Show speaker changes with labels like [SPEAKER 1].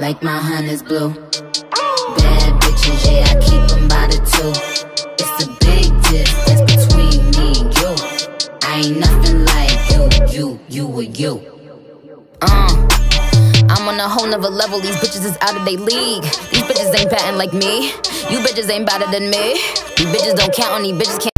[SPEAKER 1] like my honey's blue. Bad bitches, yeah, I keep them by the two. It's a big difference between me and you. I ain't nothing like you, you, you or you. Uh, I'm on a whole nother level. These bitches is out of their league. These bitches ain't batting like me. You bitches ain't better than me. These bitches don't count on these bitches can't.